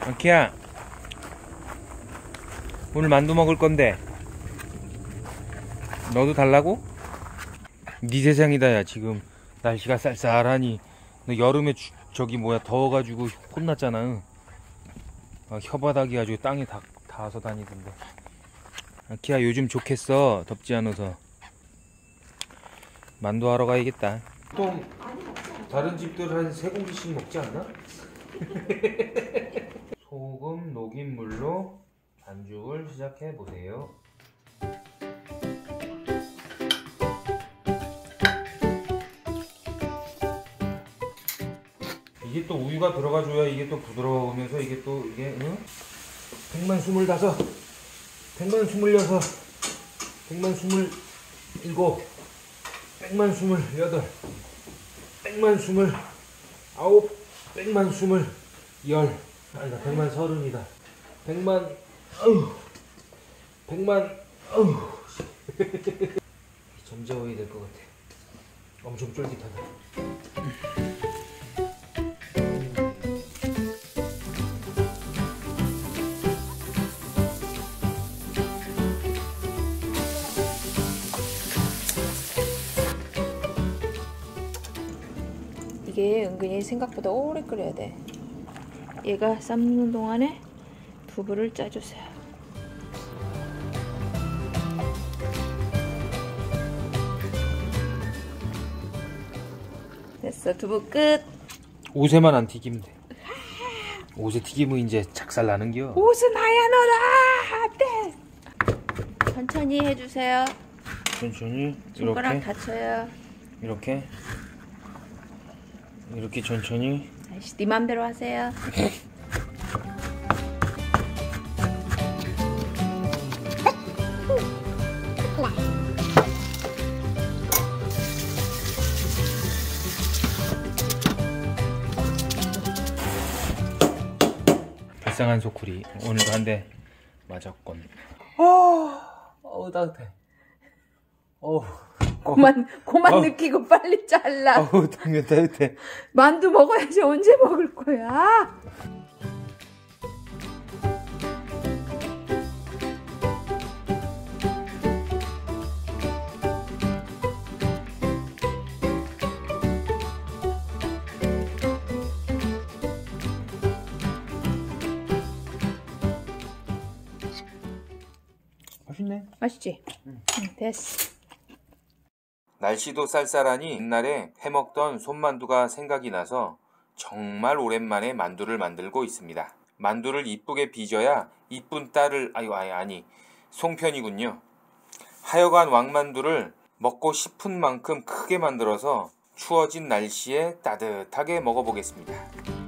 아키야 오늘 만두 먹을 건데 너도 달라고? 네 세상이다 야 지금. 날씨가 쌀쌀하니. 너 여름에 주- 저기 뭐야 더워가지고 혼났잖아. 아, 혀바닥이 아주 땅에 다, 닿아서 다니던데. 아키야 요즘 좋겠어 덥지 않아서. 만두 하러 가야겠다. 또 다른 집들 한 세 공기씩 먹지 않나? 물로 반죽을 시작해 보세요. 이게 또 우유가 들어가줘야 이게 또 부드러우면서 이게 또 이게 응? 백만 스물다섯, 백만 스물여섯, 백만 스물일곱, 백만 스물여덟, 백만 스물 아홉, 백만 스물 열 아니다 백만 서른이다 백만 어휴. 백만 어휴. 점저어야 될것 같아. 엄청 쫄깃하다. 이게 은근히 생각보다 오래 끓여야 돼. 얘가 삶는 동안에 두부를 짜주세요. 됐어, 두부 끝. 옷에만 안 튀기면 돼 옷에 튀기면 이제 작살 나는겨 옷은 하얀 옷아! 네. 천천히 해주세요. 천천히 손가락 이렇게 다쳐요. 이렇게 이렇게 천천히 아이씨, 네 맘대로 하세요. 불쌍한 소쿠리 오늘도 한 대 맞았건 어, 어우 따뜻해 어우 그만, 그만 어. 느끼고 빨리 잘라. 어우 당면 따뜻해 만두 먹어야지 언제 먹을 거야? 맛있네 맛있지? 응, 됐어. 날씨도 쌀쌀하니 옛날에 해먹던 손만두가 생각이 나서 정말 오랜만에 만두를 만들고 있습니다. 만두를 이쁘게 빚어야 이쁜 딸을 아유 아니 아니 송편이군요. 하여간 왕만두를 먹고 싶은 만큼 크게 만들어서 추워진 날씨에 따뜻하게 먹어보겠습니다.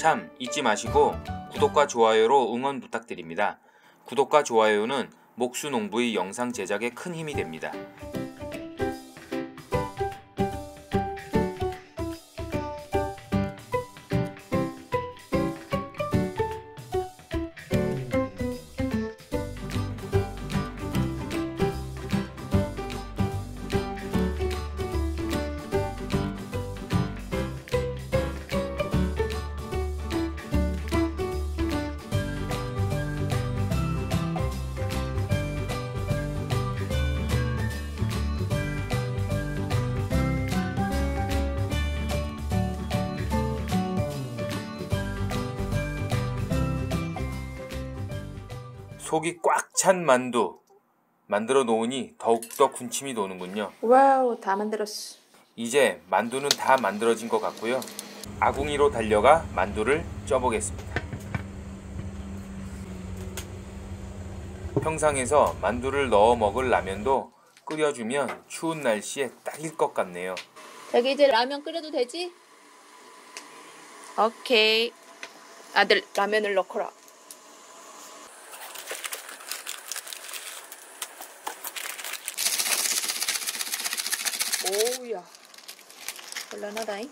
참 잊지 마시고 구독과 좋아요로 응원 부탁드립니다. 구독과 좋아요는 목수농부의 영상 제작에 큰 힘이 됩니다. 속이 꽉 찬 만두 만들어 놓으니 더욱더 군침이 도는군요. 와우, 다 만들었어. 이제 만두는 다 만들어진 것 같고요. 아궁이로 달려가 만두를 쪄보겠습니다. 평상에서 만두를 넣어 먹을 라면도 끓여주면 추운 날씨에 딱일 것 같네요. 자기 이제 라면 끓여도 되지? 오케이. 아들 라면을 넣거라. 오우야. 곤란하다잉.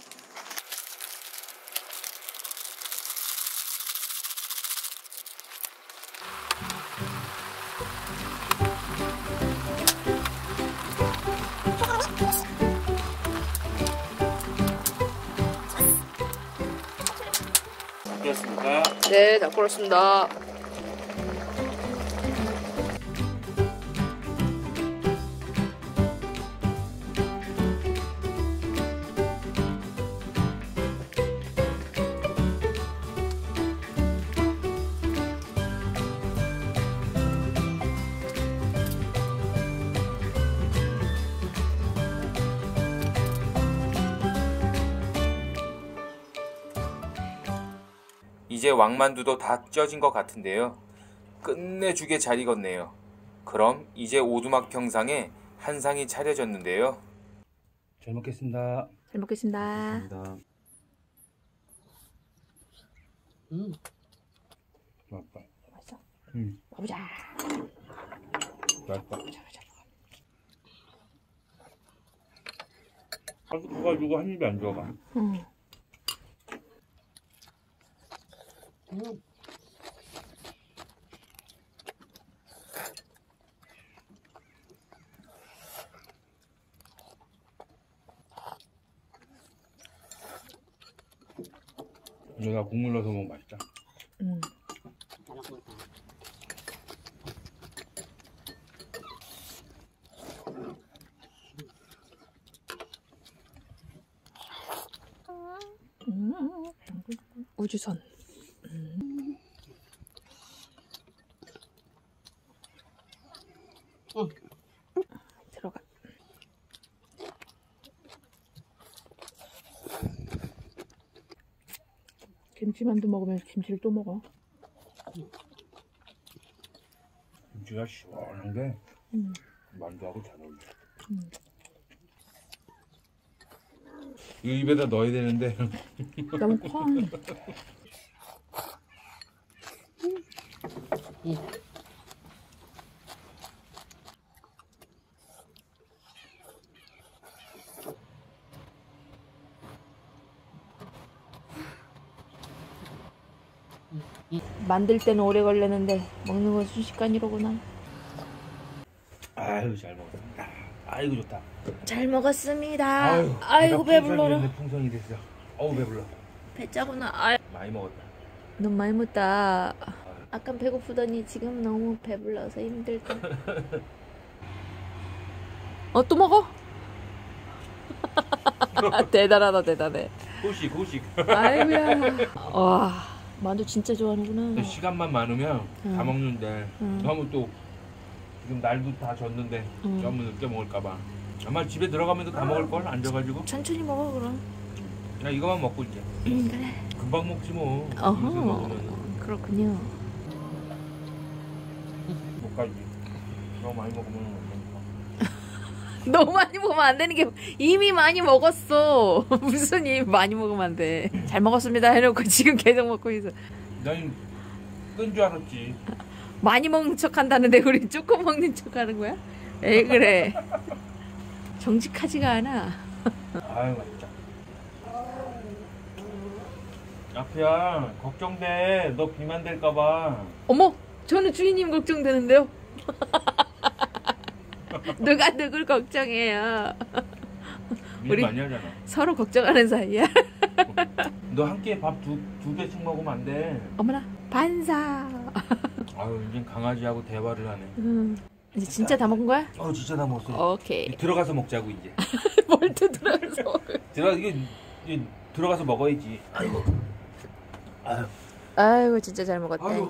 네, 다 끓었습니다. 이제 왕만두도 다 쪄진 것 같은데요. 끝내주게 잘 익었네요. 그럼 이제 오두막 평상에 한 상이 차려졌는데요. 잘 먹겠습니다. 잘 먹겠습니다. 감사합니다. 음, 맛봐. 맛있어. 음, 먹어보자. 맛봐. 아주 커가지고 한 입에 안 들어가. 음. 내가 국물 넣어서 먹으면 맛있다. 음. 음. 우주선. 김치만두 먹으면 김치를 또 먹어. 김치가 시원한데 음. 만두하고 잘 어울려. 이거 입에다 넣어야 되는데 너무 커. 만들 때는 오래 걸리는데 먹는 건 순식간이로구나. 아유 잘 먹었다. 아이고 좋다. 잘 먹었습니다. 아유, 아이고 배불러라. 풍선이 됐어. 어우 배불러. 배 짜구나. 아, 많이 먹었다. 너무 많이 먹다. 아까 배고프더니 지금 너무 배불러서 힘들다. 어, 또 먹어? 대단하다, 대단해. 고식 고식. 아이고야. 와, 만두 진짜 좋아하는구나. 시간만 많으면 응. 다 먹는데 응. 너무 또 지금 날도 다 졌는데 응. 너무 늦게 먹을까봐. 아마 집에 들어가면도 다 먹을 걸 앉아가지고. 천천히 먹어, 그럼. 나 이거만 먹고 이제 응, 그래. 금방 먹지 뭐. 어허. 그렇군요. 못 가지. 너무 많이 먹으면. 너무 많이 먹으면 안 되는 게 이미 많이 먹었어. 무슨 이미 많이 먹으면 안 돼. 잘 먹었습니다 해놓고 지금 계속 먹고 있어. 난끈줄 알았지. 많이 먹는 척 한다는데 우리 조금 먹는 척 하는 거야? 에 그래. 정직하지가 않아. 아유 맛있다. 앞이야 걱정돼. 너 비만 될까봐. 어머, 저는 주인님 걱정되는데요. 누가 누굴 걱정해요? 일 우리- 많이 하잖아. 서로 걱정하는 사이야. 너 한 끼에 밥 두두 개씩 먹으면 안 돼. 어머나, 반사. 아유 이제 강아지하고 대화를 하네. 음, 이제 진짜 다 먹은 거야? 어 진짜 다 먹었어. 오케이. 들어가서 먹자고 이제. 뭘 뜯으면서. 들어가 이게, 이게 들어가서 먹어야지. 아이고. 아유. 아이고, 진짜 잘 먹었다. 아유.